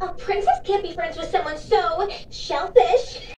A princess can't be friends with someone so shellfish.